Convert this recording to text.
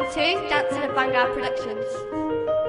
Listening to Dancing at Vanguard Productions.